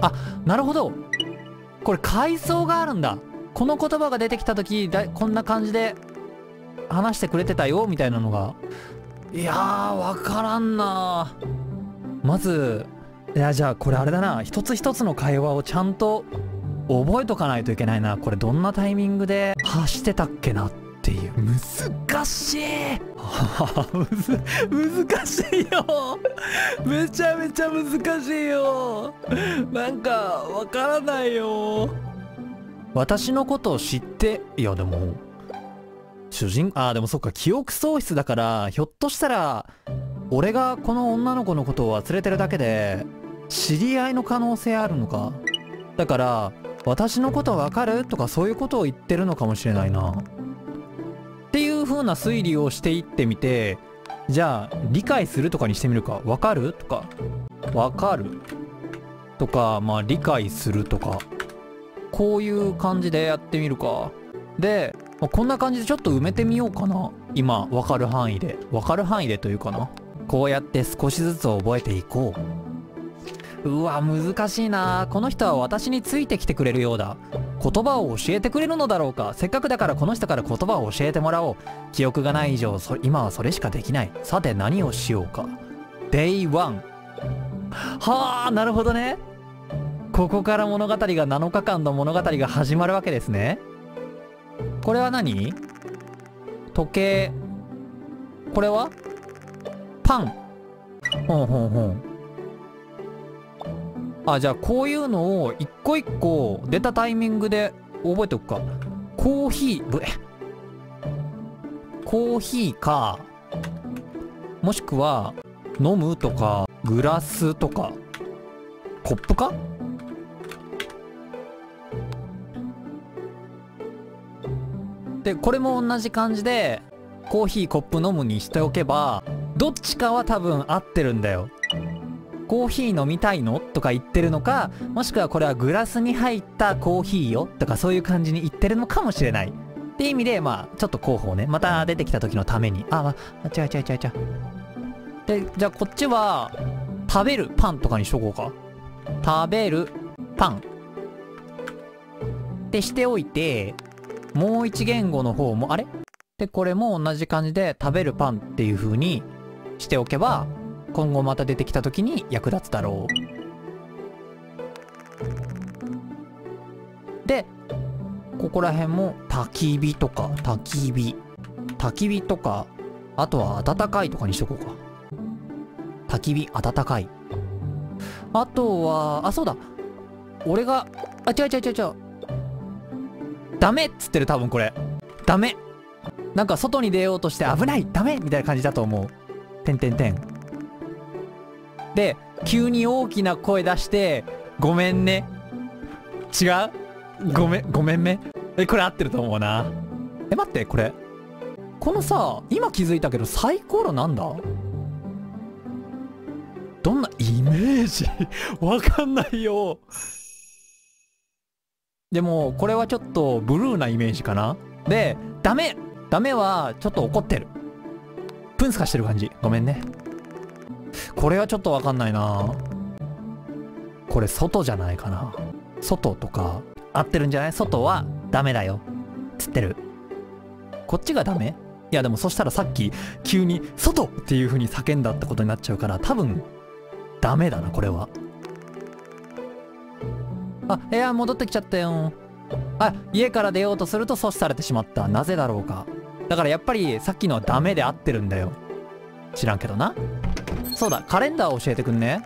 あなるほど。これ階層があるんだ。この言葉が出てきた時だこんな感じで話してくれてたよみたいなのが。いやーわからんな。まずいやじゃあこれあれだな。一つ一つの会話をちゃんと覚えとかないといけないな。これどんなタイミングで発してたっけなって。いう。難しい。むず難しいよ。めちゃめちゃ難しいよ。なんかわからないよ。私のことを知っていやでも主人ああでもそっか記憶喪失だからひょっとしたら俺がこの女の子のことを忘れてるだけで知り合いの可能性あるのかだから私のことわかる？とかそういうことを言ってるのかもしれないなっていう風な推理をしていってみてじゃあ理解するとかにしてみるか。わかる？とか。わかる。とかまあ理解するとか。こういう感じでやってみるか。で、まあ、こんな感じでちょっと埋めてみようかな。今わかる範囲で。わかる範囲でというかな。こうやって少しずつ覚えていこう。うわ難しいな。この人は私についてきてくれるようだ。言葉を教えてくれるのだろうか。せっかくだからこの人から言葉を教えてもらおう。記憶がない以上今はそれしかできない。さて何をしようか。Day1 はあなるほどね。ここから物語が7日間の物語が始まるわけですね。これは何？時計。これは？パン。ほんほんほん。あじゃあこういうのを一個一個出たタイミングで覚えておくか。コーヒーぶえコーヒーか。もしくは飲むとかグラスとか。コップか？でこれも同じ感じでコーヒーコップ飲むにしておけばどっちかは多分合ってるんだよ。コーヒー飲みたいの？とか言ってるのかもしくはこれはグラスに入ったコーヒーよ？とかそういう感じに言ってるのかもしれない。って意味でまあちょっと候補をね。また出てきた時のために。あ、あ、違う違う違う違う。でじゃあこっちは食べるパンとかにしとこうか。食べるパン。ってしておいてもう一言語の方もあれ？でこれも同じ感じで食べるパンっていう風にしておけば今後また出てきた時に役立つだろう。でここら辺も焚き火とか焚き火。焚き火とかあとは暖かいとかにしとこうか。焚き火暖かい。あとはあそうだ。俺があ違う違う違う違う。ダメっつってる多分これ。ダメ。なんか外に出ようとして危ないダメみたいな感じだと思う。てんてんてん。で急に大きな声出してごめんね。違う？ごめんごめんね。えこれ合ってると思うな。え待ってこれ。このさ今気づいたけどサイコロなんだ？どんなイメージ？わかんないよ。でもこれはちょっとブルーなイメージかな？でダメ。ダメはちょっと怒ってる。プンスカしてる感じ。ごめんね。これはちょっとわかんないな。これ外じゃないかな。外とか合ってるんじゃない？外はダメだよ。つってる。こっちがダメ？いやでもそしたらさっき急に「外!」っていう風に叫んだってことになっちゃうから多分ダメだなこれは。あいや戻ってきちゃったよ。あ家から出ようとすると阻止されてしまった。なぜだろうか。だからやっぱりさっきのはダメで合ってるんだよ。知らんけどな。そうだカレンダー教えてくんね。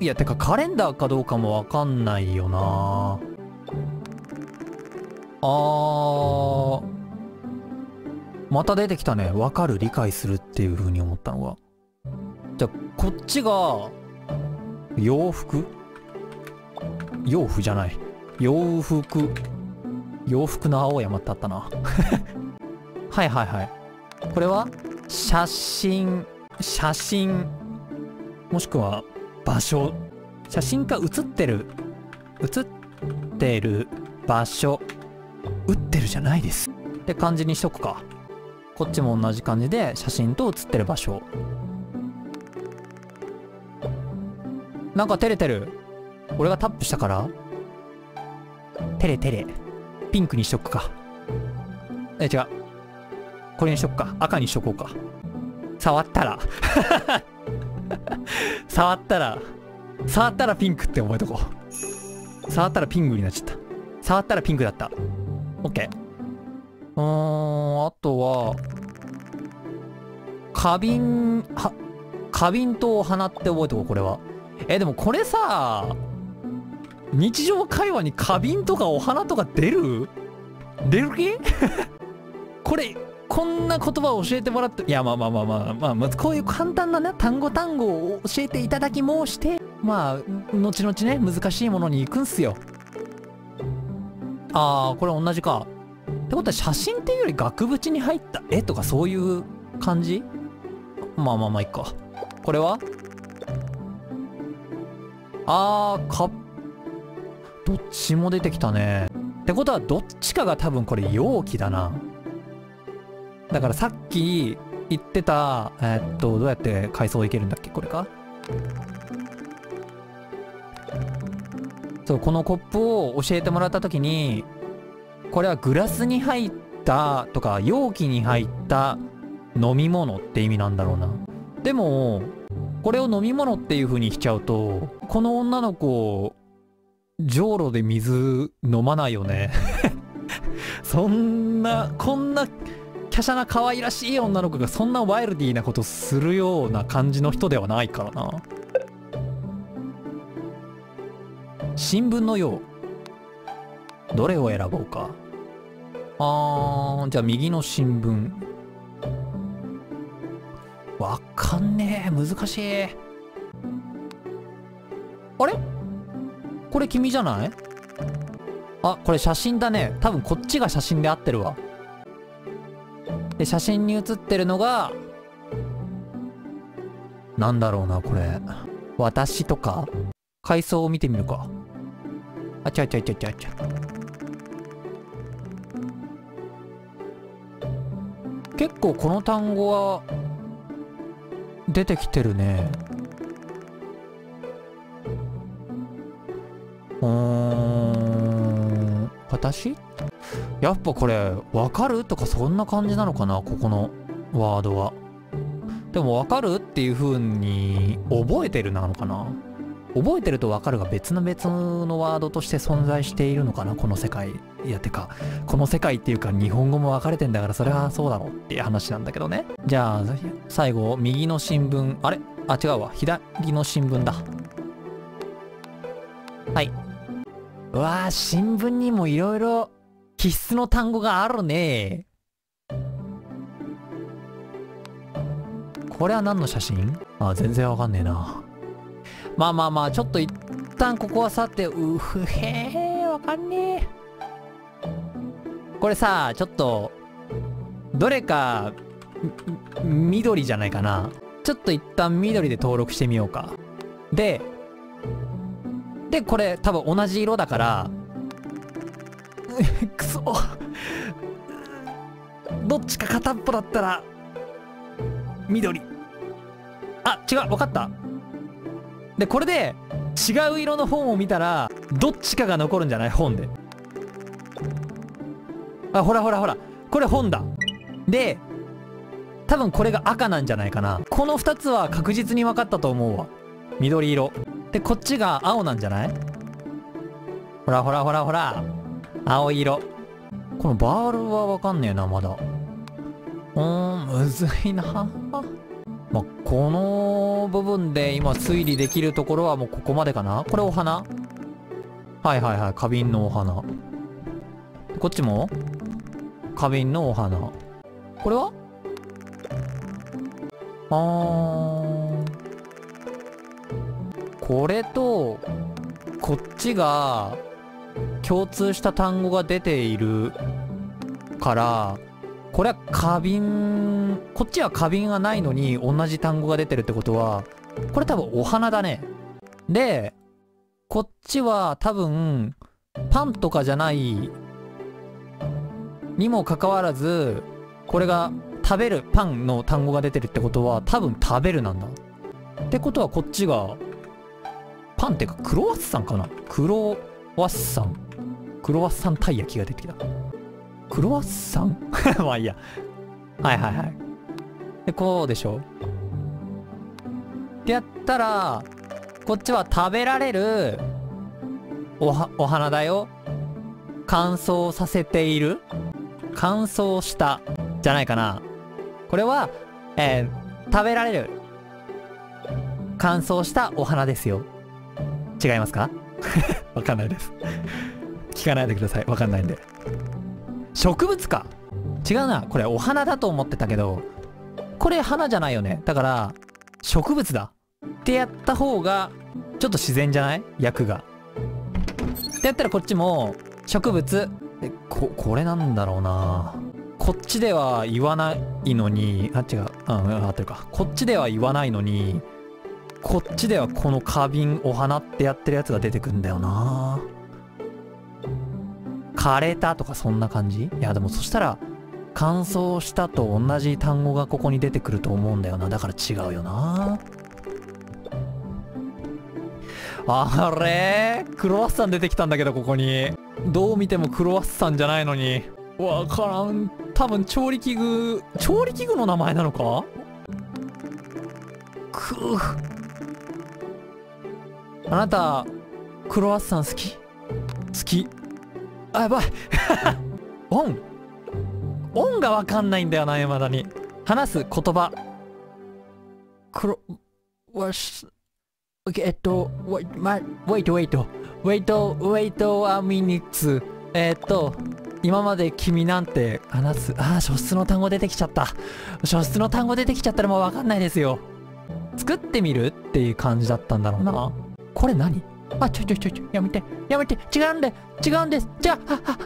いやてかカレンダーかどうかもわかんないよな。あー。また出てきたね。わかる理解するっていう風に思ったのが。じゃこっちが洋服？洋服じゃない。洋服。洋服の青山ってあったな。はいはいはい。これは？写真写真もしくは場所。写真か写ってる。写ってる場所。打ってるじゃないです。って感じにしとくか。こっちも同じ感じで写真と写ってる場所。なんか照れてる。俺がタップしたから。照れ照れ。ピンクにしとくか。え違う。これにしとくか。赤にしとこうか。触ったら。触ったら。触ったらピンクって覚えとこう。触ったらピンクになっちゃった。触ったらピンクだった。OK うーんあとは花瓶は花瓶とお花って覚えとこうこれは。えでもこれさ日常会話に花瓶とかお花とか出る？出る気？これこんな言葉を教えてもらっていやまあまあまあまあまあ、こういう簡単なね単語単語を教えていただき申してまあ後々ね難しいものに行くんすよ。ああこれ同じか。ってことは写真っていうより額縁に入った絵とかそういう感じ？まあまあまあいっか。これは？あーかどっちも出てきたね。ってことはどっちかが多分これ容器だな。だからさっき言ってたえーっとどうやって階層いけるんだっけ？これか？そうこのコップを教えてもらった時にこれはグラスに入ったとか容器に入った飲み物って意味なんだろうな。でもこれを飲み物っていう風にしちゃうとこの女の子じょうろで水飲まないよね。そんなこんな華奢な可愛らしい女の子がそんなワイルディーなことするような感じの人ではないからな。新聞のよう。どれを選ぼうか。あーじゃあ右の新聞。わかんねえ難しい。あれ？これ君じゃない？あこれ写真だね。多分こっちが写真で合ってるわ。で写真に写ってるのがなんだろうなこれ。私とか？階層を見てみるか。あちゃちゃちゃちゃちゃ結構この単語は出てきてるね。うーん。私？やっぱこれわかる？とかそんな感じなのかな？ここのワードは。でもわかるっていう風に覚えてるなのかな？覚えてるとわかるが別の別のワードとして存在しているのかな？この世界。いやてかこの世界っていうか日本語も分かれてんだからそれはそうだろうっていう話なんだけどね。じゃあ最後右の新聞。あれ？あ違うわ。左の新聞だ。はい。うわー新聞にもいろいろ必須の単語があるね。これは何の写真？あ全然わかんねえな。まあまあまあちょっと一旦ここはさてうふへえわかんねえ。これさちょっとどれか緑じゃないかな。ちょっと一旦緑で登録してみようか。ででこれ多分同じ色だからくそどっちか片っぽだったら緑。あ違う分かった。でこれで違う色の本を見たらどっちかが残るんじゃない本で。あほらほらほら。これ本だ。で多分これが赤なんじゃないかな。この2つは確実に分かったと思うわ。緑色。でこっちが青なんじゃない？ほらほらほらほら。青色。このバールは分かんねえなまだ。うーんむずいな。まあ、この部分で今推理できるところはもうここまでかな。これお花。はいはいはい花瓶のお花。こっちも？花瓶のお花。これは？あー。これとこっちが共通した単語が出ているからこれは花瓶こっちは花瓶がないのに同じ単語が出てるってことはこれ多分お花だね。でこっちは多分パンとかじゃないにもかかわらずこれが食べるパンの単語が出てるってことは多分食べるなんだ。ってことはこっちがパンっていうかクロワッサンかな。クロワッサン。クロワッサンたい焼きが出てきた。クロワッサン？まあいいや。はいはいはい。でこうでしょってやったらこっちは食べられるおはお花だよ。乾燥させている。乾燥したじゃないかな。これは、えー、食べられる。乾燥したお花ですよ。違いますか？わかんないです。聞かないでください。わかんないんで。植物か。違うな。これお花だと思ってたけどこれ花じゃないよね。だから植物だ。ってやった方がちょっと自然じゃない？役が。ってやったらこっちも植物。えここれなんだろうな。こっちでは言わないのにあ違う。うん合ってるか。こっちでは言わないのにこっちではこの花瓶お花ってやってるやつが出てくんだよな。枯れたとかそんな感じ？いやでもそしたら乾燥したと同じ単語がここに出てくると思うんだよな。だから違うよな。あれ？クロワッサン出てきたんだけどここに。どう見てもクロワッサンじゃないのに。わからん。多分調理器具調理器具の名前なのか？くあなたクロワッサン好き？好き。あやばいオンオンがわかんないんだよな未だに話す言葉クロワッえっと、wait, wait, wait, wait, wait a minute. えっと、今まで君なんて話す、ああ、書室の単語出てきちゃった。書室の単語出てきちゃったらもうわかんないですよ。作ってみるっていう感じだったんだろうな。これ何？あ、ちょちょちょちょ、やめて、やめて、違うんで、違うんです、じゃあ、あ、あ、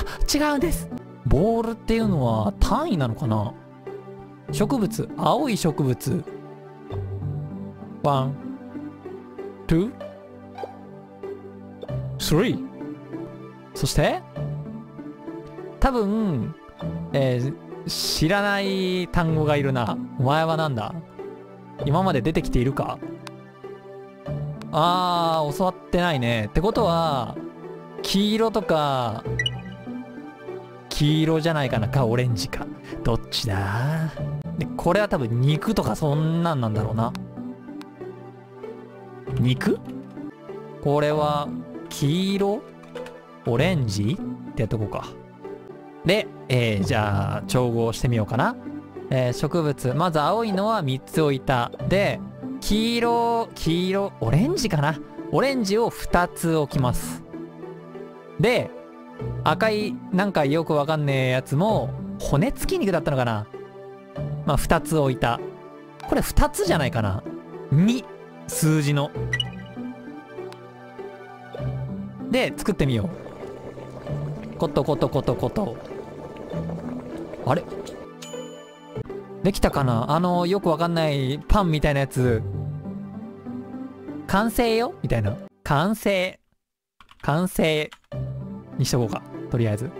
あ違うんです。ボールっていうのは単位なのかな？植物、青い植物。ワン、two, three そして多分、えー、知らない単語がいるな。お前はなんだ？今まで出てきているか？あー、教わってないね。ってことは、黄色とか、黄色じゃないかなか、オレンジか。どっちだ？で、これは多分肉とかそんなんなんだろうな。肉？これは、黄色？オレンジ？ってやっとこうか。で、えー、じゃあ、調合してみようかな。えー、植物。まず青いのは3つ置いた。で、黄色、黄色、オレンジかな？オレンジを2つ置きます。で、赤い、なんかよくわかんねえやつも、骨付き肉だったのかな？まあ、2つ置いた。これ2つじゃないかな ?2、数字の。で、作ってみよう。コトコトコトコト。あれ？できたかな？あの、よくわかんないパンみたいなやつ。完成よ？みたいな。完成。完成。にしとこうか。とりあえず。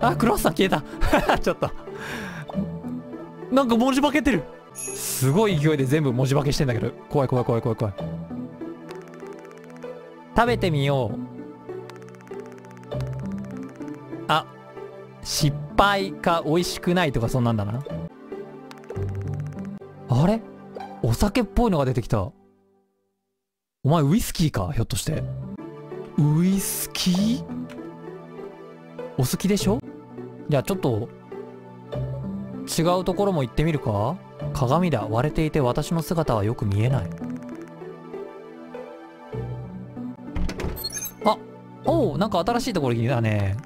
あ、クロワッサン消えた。ちょっと。なんか文字化けてる。すごい勢いで全部文字化けしてんだけど。怖い怖い怖い怖い怖い。食べてみよう。あ、失敗か美味しくないとかそんなんだな。あれ？お酒っぽいのが出てきた。お前ウイスキーか？ひょっとして。ウイスキー？お好きでしょ？じゃあちょっと、違うところも行ってみるか？鏡だ。割れていて私の姿はよく見えない。あおうなんか新しいところにだね。